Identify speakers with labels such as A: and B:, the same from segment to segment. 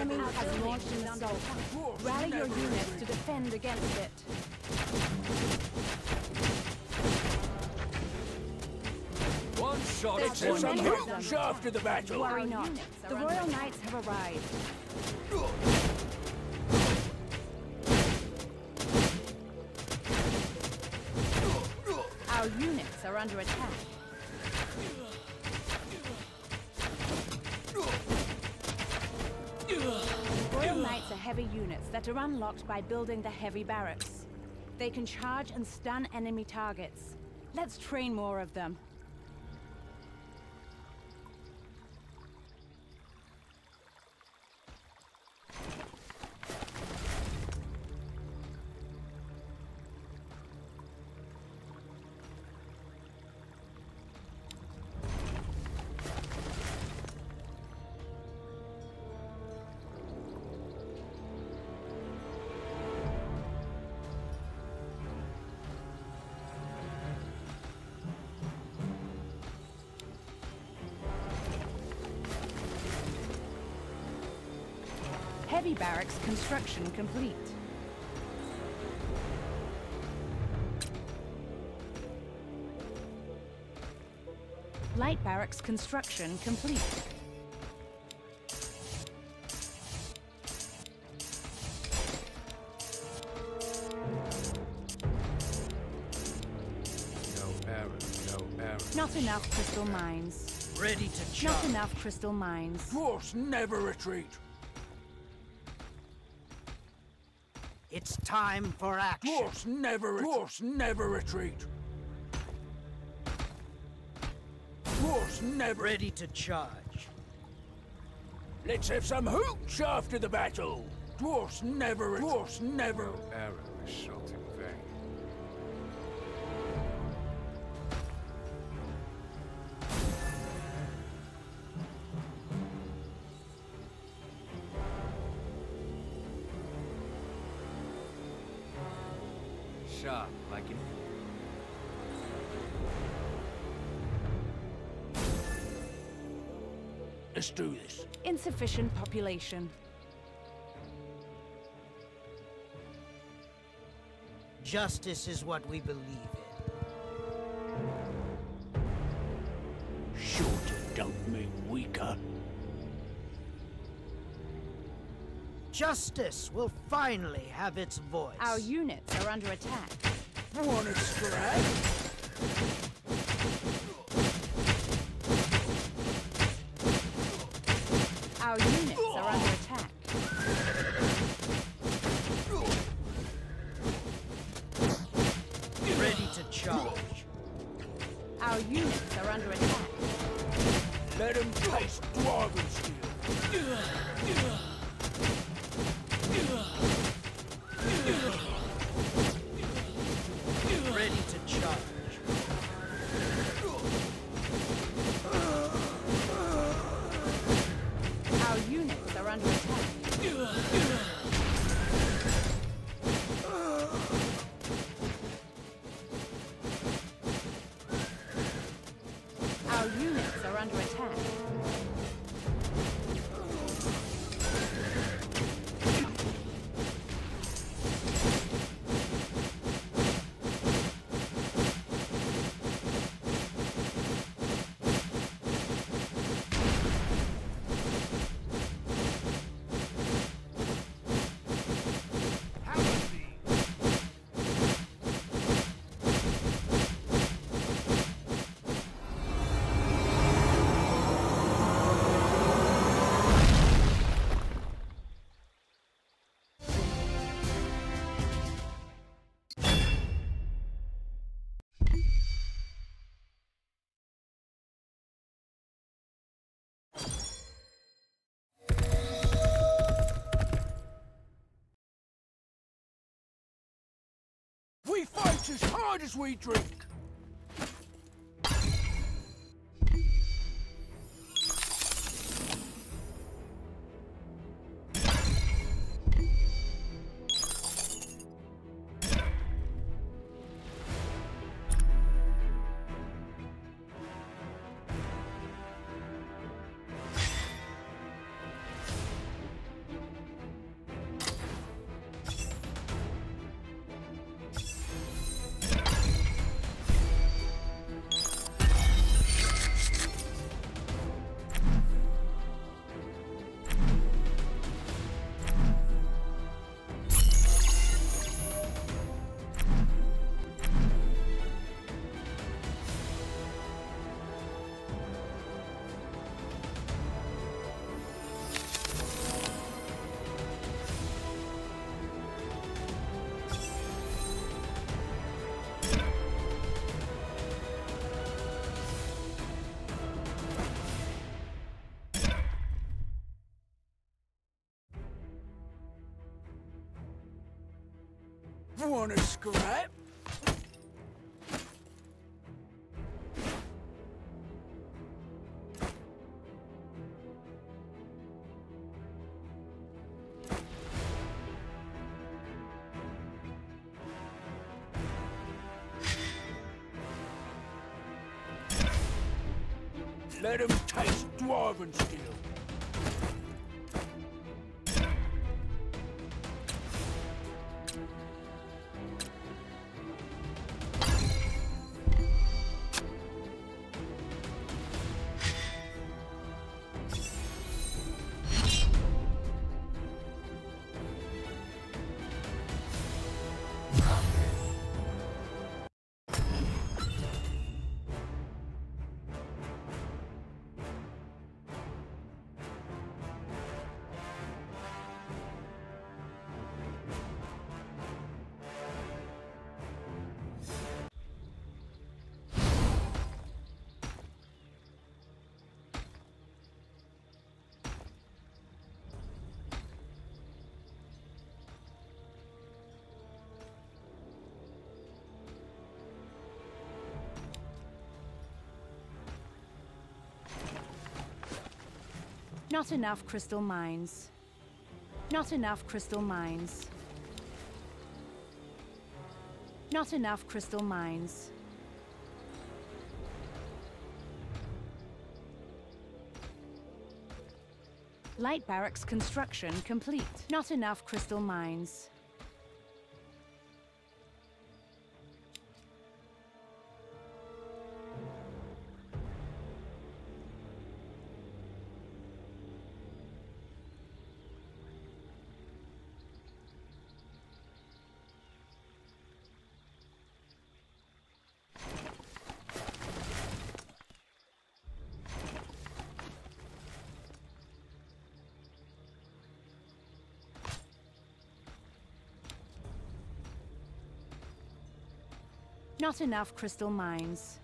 A: No, enemy has launched an assault. Rally your units to defend against it.
B: One shot
A: There's
B: at
A: too
B: one.
A: many of them.
C: Hooch after the battle.
A: Worry not. The Royal Knights have arrived. Our units are under attack. Are heavy units that are unlocked by building the heavy barracks. They can charge and stun enemy targets. Let's train more of them. Heavy barracks construction complete. Light barracks construction complete.
B: No error, no error.
A: Not enough crystal mines.
D: Ready to charge.
A: Not enough crystal mines.
C: Dwarfs never retreat.
D: It's time for action.
C: Dwarfs never retreat. Dwarfs never retreat. Dwarfs never.
D: Ready to charge.
C: Let's have some hooch after the battle. Dwarfs never. ret- Dwarfs never.
B: No error is shot
C: Let's do this.
A: Insufficient population.
D: Justice is what we believe in.
C: Shorter don't mean weaker.
D: Justice will finally have its voice.
A: Our units are under attack.
C: Wanna scrap?
A: Our units are under attack.
C: Let him taste dwarven steel. As hard as we drink. Wanna scrap? Let him taste dwarven steel.
A: Not enough crystal mines. Not enough crystal mines. Not enough crystal mines. Light barracks construction complete. Not enough crystal mines. Not enough crystal mines.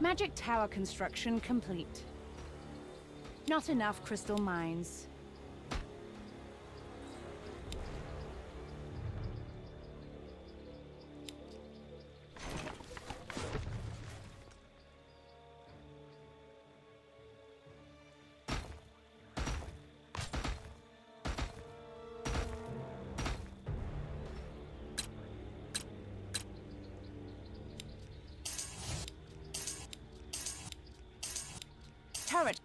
A: Magic tower construction complete. Not enough crystal mines.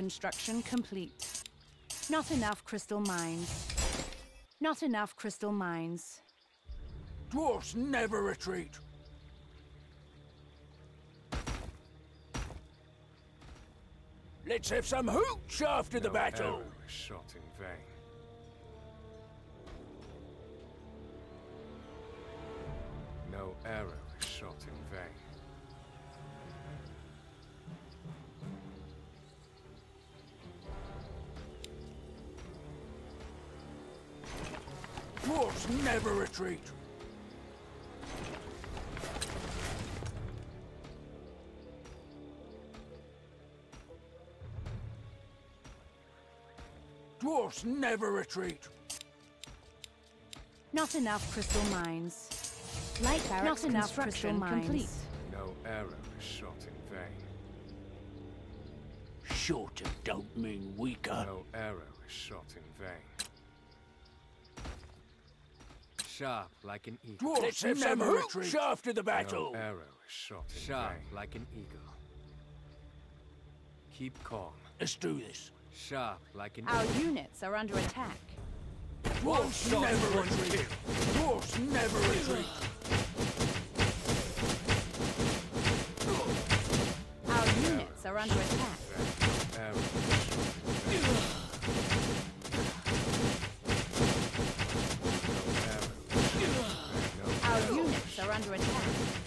A: Construction complete. Not enough crystal mines. Not enough crystal mines.
C: Dwarfs never retreat. Let's have some hooch after the
B: no
C: battle.
B: arrow shot in vain. No arrow is shot in vain.
C: Dwarfs never retreat. Dwarfs never retreat.
A: Not enough crystal mines. Light barracks Not enough crystal mines. complete.
B: No arrow is shot in vain.
C: Shorter don't mean weaker.
B: No arrow is shot in vain. Sharp like an eagle.
C: Dwarfs have some
B: never retreat.
C: after the battle.
B: No arrow is shot Sharp vain. like an eagle. Keep calm.
C: Let's do this.
B: Sharp like an eagle.
A: Our
B: eagle.
A: units are under attack.
C: Dwarfs
B: shot,
C: never
B: one
C: retreat. Dwarfs never retreat.
A: Our units are under attack.
B: No arrow is shot in vain. No arrow is shot in vain. No
A: Our
B: arrow
A: units are under attack.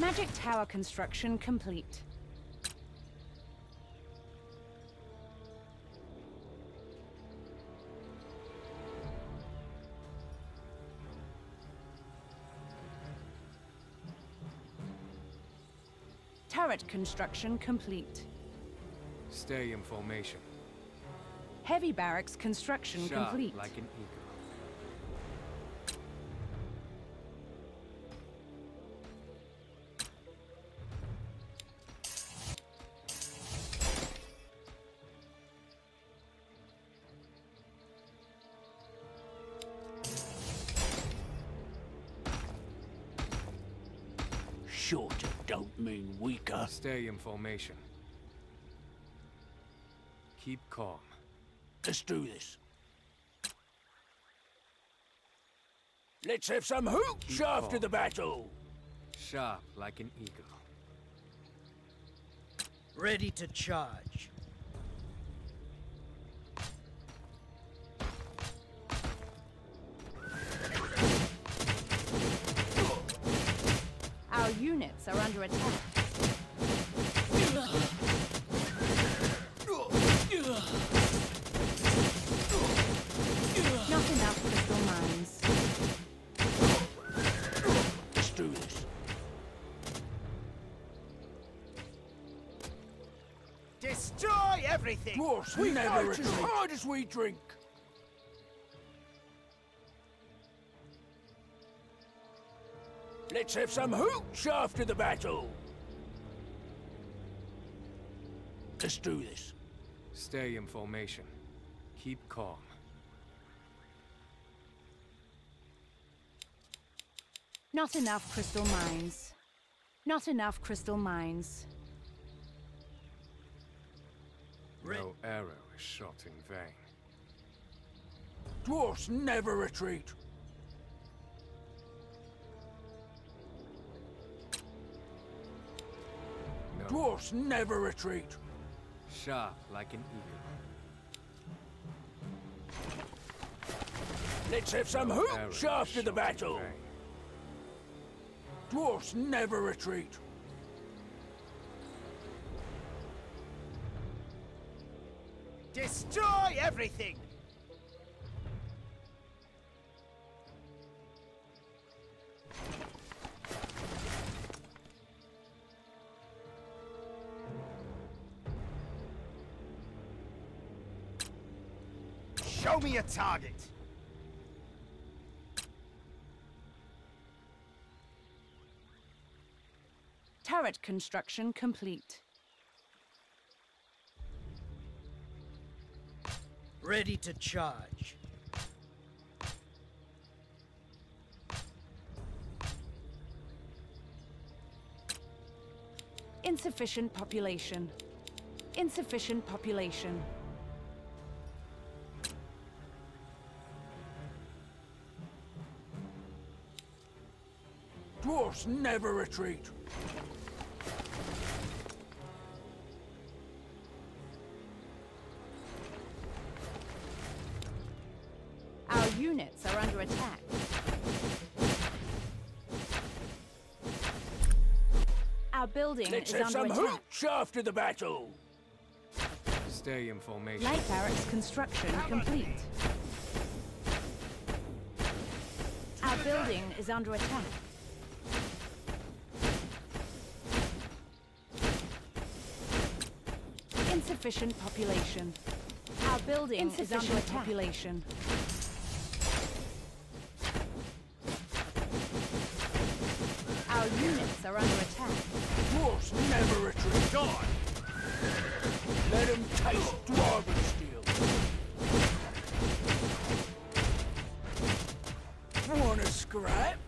A: Magic tower construction complete. Turret construction complete.
B: Stay in formation.
A: Heavy barracks construction
B: Sharp
A: complete.
B: like an eagle.
C: Shorter don't mean weaker.
B: Stay in formation. Keep calm.
C: Let's do this. Let's have some hooch
B: Keep
C: after
B: calm.
C: the battle.
B: Sharp like an eagle.
D: Ready to charge.
A: Units are under attack. Not enough crystal mines.
C: Let's do this.
D: Destroy everything!
C: Dwarfs
D: We
C: never
D: fight
C: retreat.
D: as
C: as hard as we drink. Let's have some hooch after the battle. Let's do this.
B: Stay in formation. Keep calm.
A: Not enough crystal mines. Not enough crystal mines.
B: No arrow is shot in vain.
C: Dwarfs never retreat. Dwarfs never retreat.
B: Sharp like an eagle.
C: Let's have some
B: No arrow
C: hooch after the battle. Dwarfs never retreat.
D: Destroy everything!
E: Me a target.
A: Turret construction complete.
D: Ready to charge.
A: Insufficient population. Insufficient population.
C: Dwarfs never retreat.
A: Our units are under attack. Our building
C: Let's
A: is
C: have
A: under
C: some
A: attack.
C: hooch after the battle.
B: Stay in formation.
A: Light barracks construction complete. Our building is under attack. Insufficient population. Our building is under attack. population. Our units are under attack.
C: Dwarfs never retreat.
E: Gone.
C: Let them taste dwarven steel. Wanna scrap?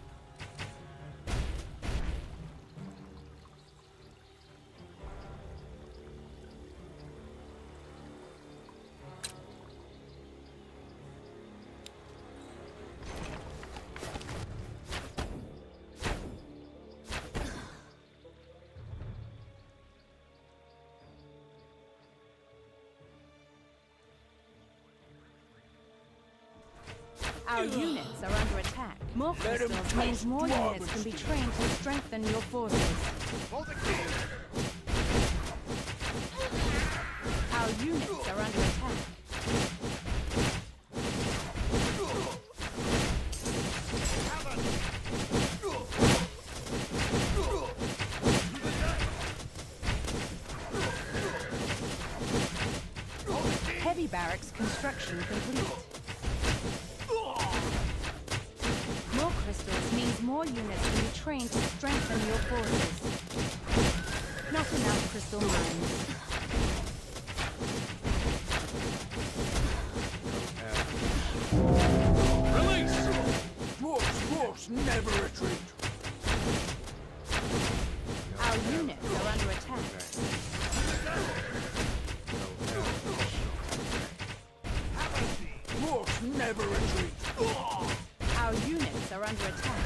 A: Our units are under attack. More crystals means more units can be trained to strengthen your forces.
E: Hold the key!
A: Our units are under attack. Heavy barracks construction complete. Trained to strengthen your forces. Not enough crystal mines.
B: Release!
C: Dwarfs, dwarfs never retreat.
A: Our units are under attack.
C: Dwarfs never retreat.
A: Our units are under attack.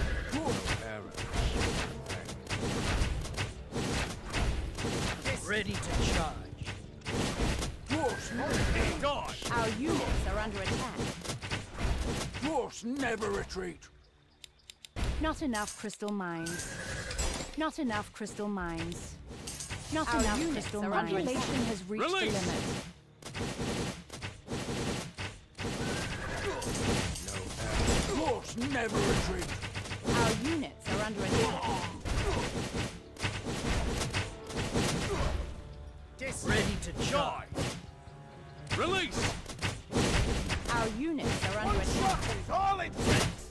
C: Dwarfs never retreat.
A: Not enough crystal mines. Not enough crystal mines. Not Our enough crystal mines. under attack. Population has reached
B: Release.
A: the limit.
B: No arrow.
C: Dwarfs never retreat.
A: Our units are under attack.
D: Ready to charge.
B: Release!
A: Our units are under attack.
E: Is all it takes!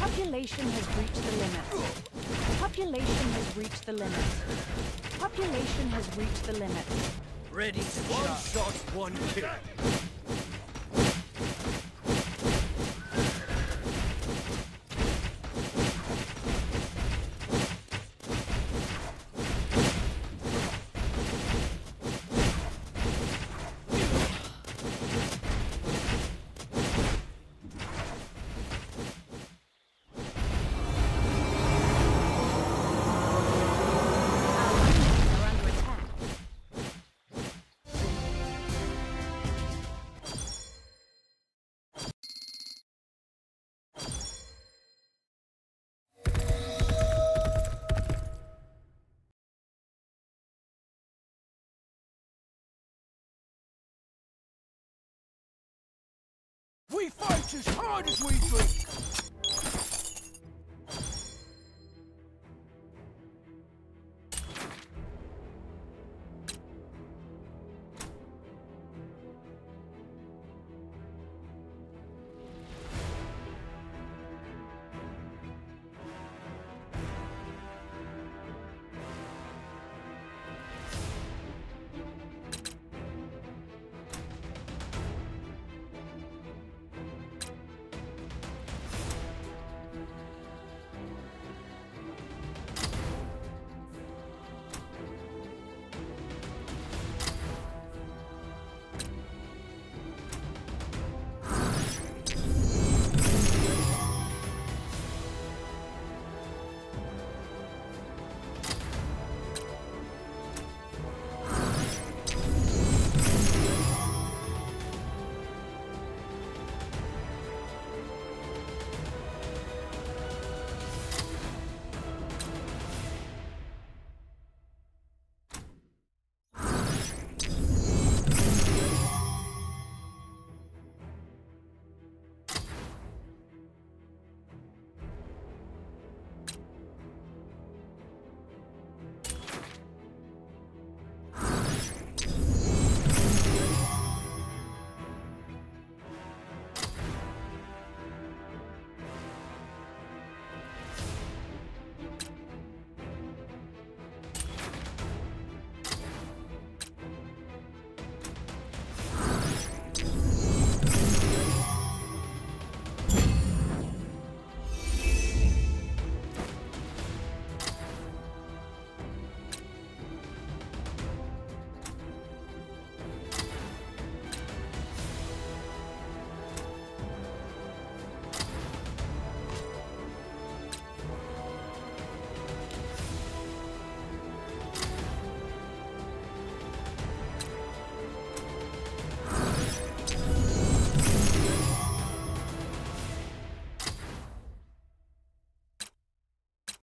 A: Population has reached the limit. Population has reached the limit. Population has reached the limit.
D: Ready to
E: One
D: charge.
E: shot, one kill.
C: We fight as hard as we drink.